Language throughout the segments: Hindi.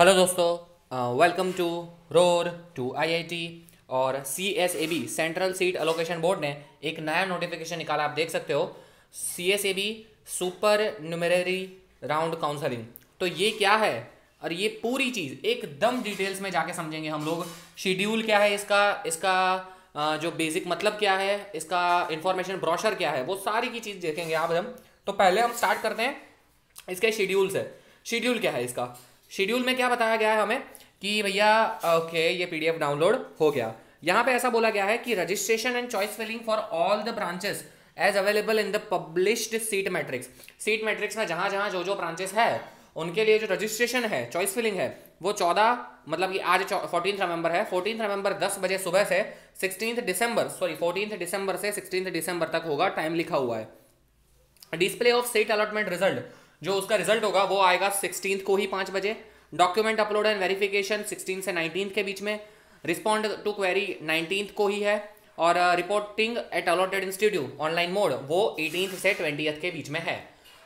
हेलो दोस्तों welcome to roar to IIT और C S A B central seat allocation board ने एक नया नोटिफिकेशन निकाला, आप देख सकते हो। C S A B supernumerary round counselling तो ये क्या है? और ये पूरी चीज़ एकदम डिटेल्स में जाके समझेंगे हम लोग। शेड्यूल क्या है इसका? इसका जो बेसिक मतलब क्या है? इसका इंफॉर्मेशन ब्रॉशर क्या है? वो सारी की चीज़ देखेंगे आप हम। तो पहले हम स्टार्ट करते हैं इसके शेड्यूल से। शेड्यूल क्या है इसका? शेड्यूल में क्या बताया गया है हमें कि भैया ओके ये पीडीएफ डाउनलोड हो गया। यहाँ पे ऐसा बोला गया है कि registration and choice filling for all the branches as available in the published seat matrix seat matrix में जहाँ जहाँ जो जो ब्रांचेस है, उनके लिए जो रजिस्ट्रेशन है चॉइस फिलिंग है, वो चौदह मतलब कि आज फोर्टीन नवंबर है। फोर्टीन नवंबर दस बजे सुबह से sixteen December sorry fourteen December से सिक्सटीन दिसंबर तक होगा टाइम लिखा हुआ है। Display of seat allotment result जो उसका रिज़ल्ट होगा, वो आएगा सिक्सटीन को ही पाँच बजे। Document upload and verification sixteen से नाइनटीन के बीच में। रिस्पॉन्ड टू क्वेरी नाइनटीन को ही है। और reporting at allotted institute online mode वो एटीन से ट्वेंटी के बीच में है।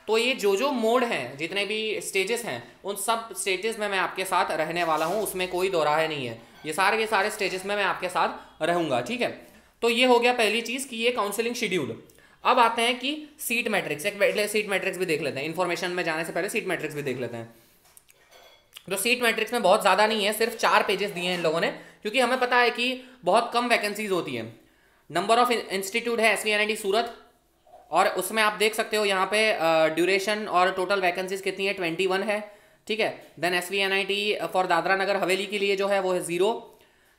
तो ये जो जो मोड हैं, जितने भी स्टेजेस हैं, उन सब स्टेजेस में मैं आपके साथ रहने वाला हूँ, उसमें कोई दोराहे नहीं है। ये सारे के सारे स्टेजेस में मैं आपके साथ रहूँगा, ठीक है? तो ये हो गया पहली चीज़ कि ये काउंसलिंग शेड्यूल अब आते हैं कि सीट मैट्रिक्स एक सीट मैट्रिक्स भी देख लेते हैं। इन्फॉर्मेशन में जाने से पहले सीट मैट्रिक्स भी देख लेते हैं। तो सीट मैट्रिक्स में बहुत ज़्यादा नहीं है, सिर्फ़ चार पेजेस दिए हैं इन लोगों ने, क्योंकि हमें पता है कि बहुत कम वैकेंसीज होती हैं। नंबर ऑफ़ इंस्टीट्यूट है SVNIT सूरत, और उसमें आप देख सकते हो यहाँ पे ड्यूरेशन और टोटल वैकेंसीज कितनी है? ट्वेंटी वन है, ठीक है? Then S V N I T for Dadra Nagar Haveli के लिए जो है वो है ज़ीरो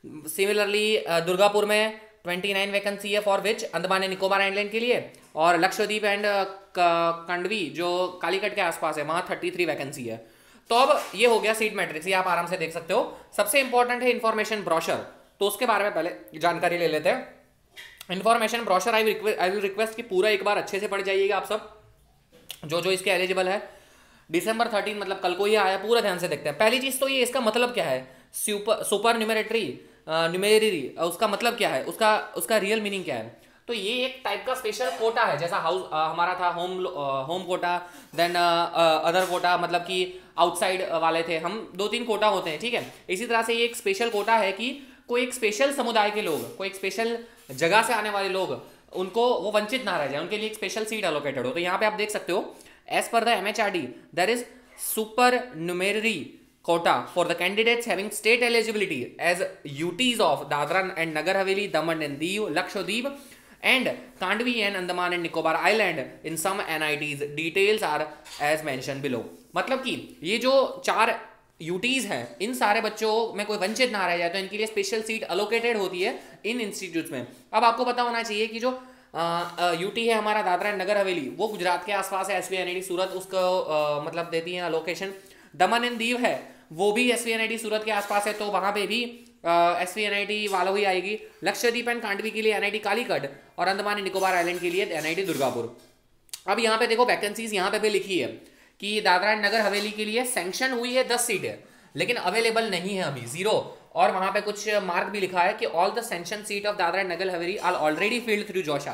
सिमिलरली दुर्गापुर में ट्वेंटी नाइन वैकेंसी है for which Andaman and Nicobar island के लिए और लक्षद्वीप एंड कंडवी जो कालीकट के आसपास है, वहाँ थर्टी थ्री वैकेंसी है। तो अब ये हो गया सीट मैट्रिक्स ये आप आराम से देख सकते हो। सबसे इंपॉर्टेंट है इन्फॉर्मेशन ब्रोशर तो उसके बारे में पहले जानकारी ले लेते हैं। Information brochure I I will request कि पूरा एक बार अच्छे से पढ़ जाइएगा आप सब। जो जो इसके एलिजिबल है। डिसंबर थर्टीन मतलब कल को ही आया, पूरा ध्यान से देखते हैं। पहली चीज़ तो ये, इसका मतलब क्या है? सुपर सुपर न्यूमेरेटरी न्यूमेरी उसका मतलब क्या है? उसका उसका रियल मीनिंग क्या है? तो ये एक टाइप का स्पेशल कोटा है, जैसा हाउस हमारा था home home quota then other quota मतलब कि आउटसाइड वाले थे। हम दो तीन कोटा होते हैं, ठीक है? इसी तरह से ये एक स्पेशल कोटा है कि कोई एक स्पेशल समुदाय के लोग, कोई एक स्पेशल जगह से आने वाले लोग, उनको वो वंचित ना रह जाए। उनके लिए एक स्पेशल सीट अलोकेटेड हो। तो यहाँ पे आप देख सकते हो as per the M H R D there is supernumerary quota for the candidates having state eligibility as UTs of Dadra and Nagar Haveli, Daman and Diu, Lakshadweep and Kandvi and Andaman and Nicobar Island in some NITs. Details are as mentioned below. मतलब कि ये जो चार यूटीज हैं इन सारे बच्चों में कोई वंचित ना रह जाए तो इनके लिए स्पेशल सीट अलोकेटेड होती है इन इंस्टीट्यूट में अब आपको पता होना चाहिए कि जो यूटी है हमारा दादरा नगर हवेली वो गुजरात के आसपास है एस सूरत उसको आ, मतलब देती है अलोकेशन दमन एंड दीव है वो भी एस वी सूरत के आसपास है तो वहाँ पे भी एस वी एन वालों ही आएगी। लक्षद्वीप एंड कांडवी के लिए एन कालीकट और अंडमान एंड निकोबार आइलैंड के लिए एनआईटी दुर्गापुर। अब यहाँ पे देखो वैकेंसीज यहाँ पे भी लिखी है कि दादरा नगर हवेली के लिए सेंक्शन हुई है दस सीटें, लेकिन अवेलेबल नहीं है अभी ज़ीरो और वहाँ पे कुछ मार्क भी लिखा है कि all the sanction seat of Dadra Nagar Haveli are already filled through JoSAA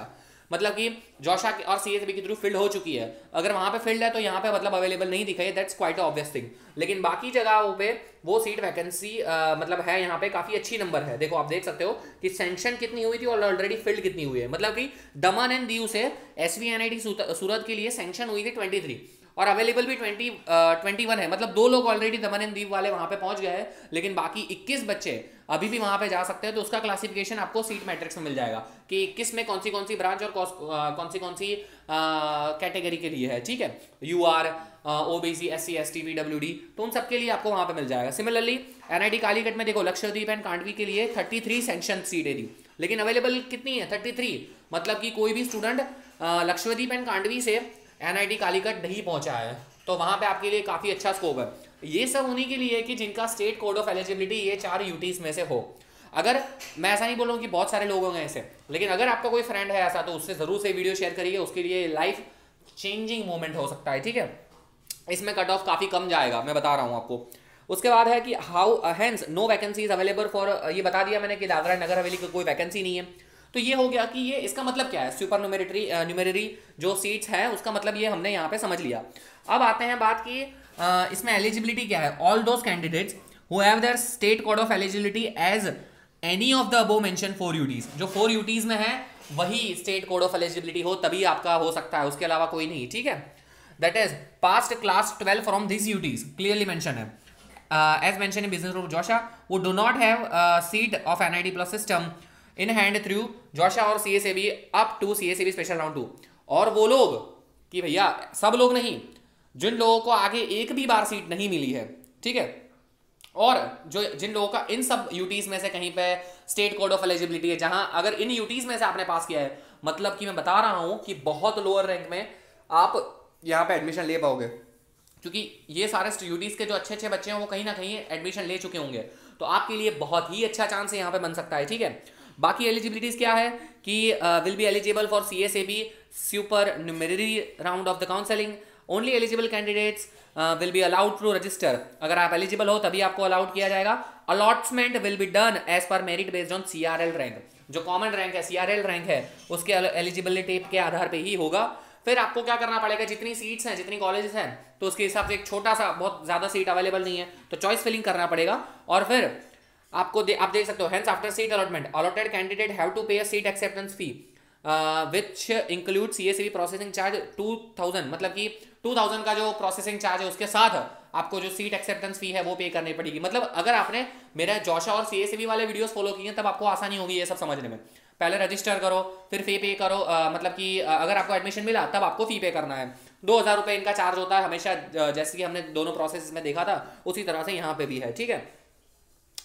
मतलब कि जोशा और सी के थ्रू फिल्ड हो चुकी है। अगर वहाँ पे फ़ील्ड है तो यहाँ पे मतलब अवेलेबल नहीं दिखाई दैट्स क्वाइट ऑब्वियस थिंग लेकिन बाकी जगहों पे वो सीट वैकेंसी मतलब है यहाँ पे काफ़ी अच्छी नंबर है। देखो, आप देख सकते हो कि सेंशन कितनी हुई थी और ऑलरेडी फ़ील्ड कितनी हुई है। मतलब कि दमन एंड दीव से S V N I T Surat के लिए सेंक्शन हुई थी ट्वेंटी और अवेलेबल भी ट्वेंटी ट्वेंटी वन है। मतलब दो लोग ऑलरेडी दमन एंड दीव वाले वहाँ पे पहुँच गए हैं, लेकिन बाकी इक्कीस बच्चे अभी भी वहाँ पे जा सकते हैं तो उसका क्लासिफिकेशन आपको सीट मैट्रिक्स में मिल जाएगा कि किसमें कौन सी कौन सी ब्रांच और कौन सी कौन सी कैटेगरी के लिए है, ठीक है? U R O B C S C S T V W D तो उन सबके लिए आपको वहाँ पे मिल जाएगा। Similarly N I T Calicut में देखो लक्षद्वीप एंड कांडवी के लिए थर्टी थ्री सेंक्शन सीट है लेकिन अवेलेबल कितनी है? थर्टी थ्री मतलब कि कोई भी स्टूडेंट लक्षद्वीप एंड कांडवी से एन आई टी कालीकट नहीं पहुँचा है तो वहाँ पे आपके लिए काफ़ी अच्छा स्कोप है। ये सब उन्हीं के लिए कि जिनका स्टेट कोड ऑफ़ एलिजिबिलिटी ये चार यूटीज में से हो। अगर मैं ऐसा नहीं बोलूँ कि बहुत सारे लोग होंगे ऐसे, लेकिन अगर आपका कोई फ्रेंड है ऐसा तो उससे ज़रूर से वीडियो शेयर करिए, उसके लिए लाइफ चेंजिंग मोमेंट हो सकता है, ठीक है? इसमें कट ऑफ़ काफ़ी कम जाएगा, मैं बता रहा हूँ आपको। उसके बाद है कि how hence no vacancies available for ये बता दिया मैंने कि दादरा नगर हवेली की कोई वैकेंसी नहीं है। तो ये हो गया कि ये, इसका मतलब क्या है? सुपर न्यूमेरिटरी न्यूमेररी जो सीट्स हैं, उसका मतलब ये हमने यहाँ पे समझ लिया। अब आते हैं बात की इसमें एलिजिबिलिटी क्या है? All those candidates who have their state code of eligibility as any of the above mention four UTs जो फोर यूटीज में है, वही स्टेट कोड ऑफ़ एलिजिबिलिटी हो, तभी आपका हो सकता है। उसके अलावा कोई नहीं, ठीक है? That is past class twelve from this UTs clearly mention है। As mention business group JoSAA वो do not have seat of NIT plus system in hand through JoSAA और C S A B up to C S A B special round two और वो लोग, कि भैया, सब लोग नहीं जिन लोगों को आगे एक भी बार सीट नहीं मिली है, ठीक है? और जो जिन लोगों का इन सब यूटीज में से कहीं पे स्टेट कोड ऑफ़ एलिजिबिलिटी है, जहाँ अगर इन यूटीज में से आपने पास किया है मतलब कि मैं बता रहा हूँ कि बहुत लोअर रैंक में आप यहाँ पे एडमिशन ले पाओगे। क्योंकि ये सारे यूटीज के जो अच्छे अच्छे बच्चे हैं, वो कहीं ना कहीं एडमिशन ले चुके होंगे। तो आपके लिए बहुत ही अच्छा चांस यहाँ पे बन सकता है, ठीक है? बाकी एलिजिबिलिटीज क्या है कि will be eligible for C S A B supernumerary round of the counselling only eligible candidates will be allowed to register अगर आप एलिजिबल हो तभी आपको अलाउड किया जाएगा। Allotment will be done as per merit based on C R L rank जो कॉमन रैंक है सी आर एल रैंक है उसके एलिजिबिलिटी के आधार पर ही होगा। फिर आपको क्या करना पड़ेगा? जितनी सीट्स हैं जितनी कॉलेजेस हैं तो उसके हिसाब से एक छोटा सा बहुत ज़्यादा सीट अवेलेबल नहीं है तो चॉइस फिलिंग करना पड़ेगा। और फिर आपको दे, आप देख सकते हो hence after seat allotment allotted candidate have to pay a seat acceptance fee which include C S processing charge two thousand मतलब कि टू थाउज़ेंड का जो प्रोसेसिंग चार्ज है उसके साथ आपको जो सीट एक्सेप्टेंस फ़ी है वो पे करनी पड़ेगी। मतलब अगर आपने मेरा जोशा और सी वाले वीडियोस फॉलो किए तब आपको आसानी होगी ये सब समझने में। पहले रजिस्टर करो फिर फ़ी पे करो आ, मतलब कि अगर आपको एडमिशन मिला तब आपको फ़ी पे करना है। दो हज़ार रुपये इनका चार्ज होता है हमेशा जैसे कि हमने दोनों प्रोसेस में देखा था उसी तरह से यहाँ पे भी है ठीक है?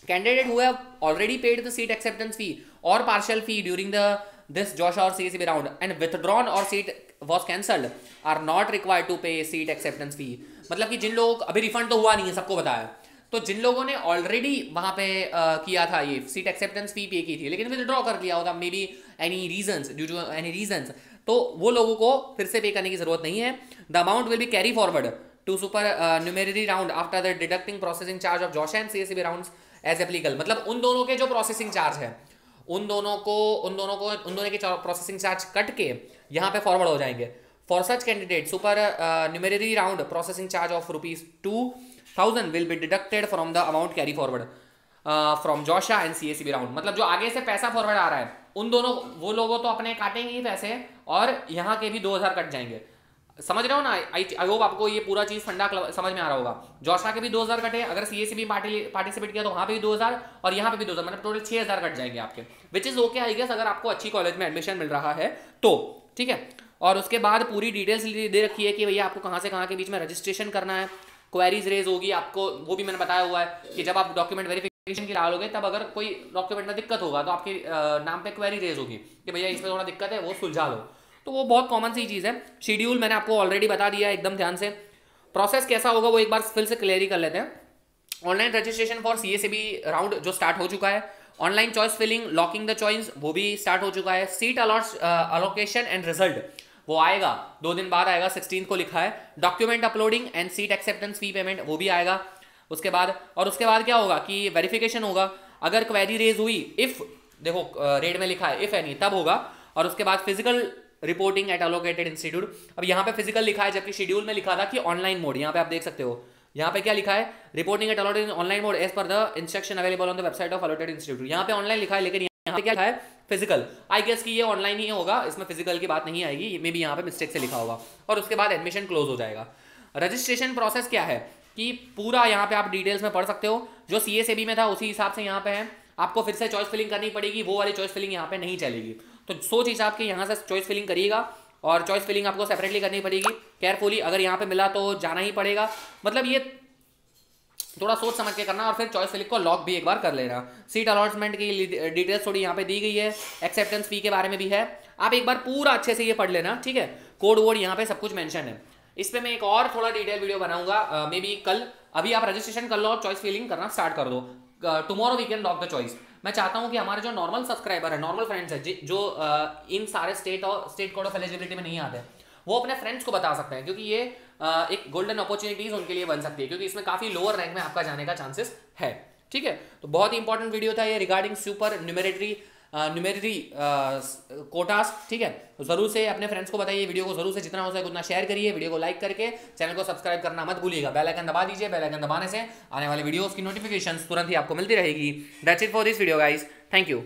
Candidate who have already paid the seat acceptance fee और partial fee during the this Joshua or CACB round and withdrawn or seat was cancelled are not required to pay seat acceptance fee. मतलब कि जिन लोगों अभी रिफंड तो हुआ नहीं है सबको बताया तो जिन लोगों ने ऑलरेडी वहाँ पे आ, किया था ये सीट एक्सेप्टेंस फ़ी पे की थी लेकिन विदड्रॉ कर लिया होगा may be any reason due to any reason तो वो लोगों को फिर से पे करने की ज़रूरत नहीं है। The amount will be carry forward to supernumerary round after the deducting processing charge of JoSAA and C S round as applicable मतलब उन दोनों के जो प्रोसेसिंग चार्ज है उन दोनों को, उन दोनों को, उन दोनों के प्रोसेसिंग चार्ज कट के यहाँ पे फॉरवर्ड हो जाएँगे। For such candidate supernumerary round processing charge of rupees two thousand will be deducted from the amount carry forward from JoSAA and C S B round मतलब जो आगे से पैसा फॉरवर्ड आ रहा है, उन दोनों, वो लोगों तो अपने काटेंगे ही पैसे और यहाँ के भी दो हज़ार कट जाएँगे। समझ रहे हो ना? आई आई होप आपको ये पूरा चीज़ फंडा समझ में आ रहा होगा। जोशा के भी दो हज़ार कटे, अगर सीएससी भी पार्टिसिपेट किया तो वहाँ पे भी दो हज़ार और यहाँ पे भी दो हज़ार मतलब टोटल छह हज़ार कट जाएँगे आपके। Which is okay I guess अगर आपको अच्छी कॉलेज में एडमिशन मिल रहा है तो ठीक है? और उसके बाद पूरी डिटेल्स दे रखी है कि भैया आपको कहाँ से कहाँ के बीच में रजिस्ट्रेशन करना है। क्वेरीज रेज होगी, आपको, वो भी मैंने बताया हुआ है कि जब आप डॉक्यूमेंट वेरिफिकेशन की डालोगे तब अगर कोई डॉक्यूमेंट में दिक्कत होगा तो आपके नाम पे क्वेरी रेज होगी कि भैया इसमें थोड़ा दिक्कत है, वो सुलझा लो। तो वो बहुत कॉमन सी चीज़ है। शेड्यूल मैंने आपको ऑलरेडी बता दिया एकदम ध्यान से। प्रोसेस कैसा होगा वो एक बार फिर से क्लियर कर लेते हैं। Online registration for C A C B round जो स्टार्ट हो चुका है। Online choice filling locking the choice वो भी स्टार्ट हो चुका है। Seat allot allocation and result वो आएगा। दो दिन बाद आएगा सिक्सटीन को लिखा है। Document uploading and seat acceptance fee payment वो भी आएगा। उसके बाद और उसके बाद क्या होगा कि वेरिफिकेशन होगा। अगर क्वेरी रेज हुई इफ़ देखो रेड uh, में लिखा है इफ़ एनी तब होगा। और उसके बाद physical reporting at allocated institute अब यहाँ पे फ़िज़िकल लिखा है, जबकि शेड्यूल में लिखा था कि ऑनलाइन मोड यहाँ पे आप देख सकते हो। यहाँ पे क्या लिखा है? Reporting at allotted online mode as per the instruction available on the website of allotted institute यहाँ पे ऑनलाइन लिखा है, लेकिन यहाँ पे क्या लिखा है? फ़िज़िकल आई गेस कि ये ऑनलाइन ही होगा, इसमें फ़िज़िकल की बात नहीं आएगी मे भी यहाँ पे मिस्टेक से लिखा होगा। और उसके बाद एडमिशन क्लोज हो जाएगा। रजिस्ट्रेशन प्रोसेस क्या है? कि पूरा यहाँ पे आप डिटेल्स में पढ़ सकते हो। जो सी एस ए बी में था, उसी हिसाब से यहाँ पे है। आपको फिर से चॉइस फिलिंग करनी पड़ेगी, वो वाली चॉइस फिलिंग यहाँ पे नहीं चलेगी। तो सोच हिसाब के यहाँ से चॉइस फिलिंग करिएगा और चॉइस फिलिंग आपको सेपरेटली करनी पड़ेगी। केयरफुली अगर यहाँ पे मिला तो जाना ही पड़ेगा। मतलब ये थोड़ा सोच समझ के करना और फिर चॉइस फिलिंग को लॉक भी एक बार कर लेना। सीट अलॉटमेंट की डिटेल्स थोड़ी यहाँ पे दी गई है। एक्सेप्टेंस फ़ी के बारे में भी है। आप एक बार पूरा अच्छे से ये पढ़ लेना, ठीक है? कोड वोड यहाँ पे सब कुछ मेंशन है। इस पर मैं एक और थोड़ा डिटेल वीडियो बनाऊँगा। मे बी कल, अभी आप रजिस्ट्रेशन कर लो और चॉइस फिलिंग करना स्टार्ट कर दो। Tomorrow we can lock the choice मैं चाहता हूँ कि हमारे जो नॉर्मल सब्सक्राइबर है नॉर्मल फ्रेंड्स है, जो इन सारे स्टेट और स्टेट कोड ऑफ़ एलिजिबिलिटी में नहीं आते, वो अपने फ्रेंड्स को बता सकते हैं, क्योंकि ये एक गोल्डन अपॉर्चुनिटीज़ उनके लिए बन सकती है, क्योंकि इसमें काफ़ी लोअर रैंक में आपका जाने का चांसेस है, ठीक है? तो बहुत ही इंपॉर्टेंट वीडियो था ये regarding super numerary numerary quotas ठीक है? तो ज़रूर से अपने फ्रेंड्स को बताइए वीडियो को ज़रूर से जितना हो सके उतना शेयर करिए वीडियो को लाइक करके चैनल को सब्सक्राइब करना मत भूलिएगा। बेल आइकन दबा दीजिए बेल आइकन दबाने से आने वाले वीडियोस की नोटिफिकेशन तुरंत ही आपको मिलती रहेगी। That's it for this video guys thank you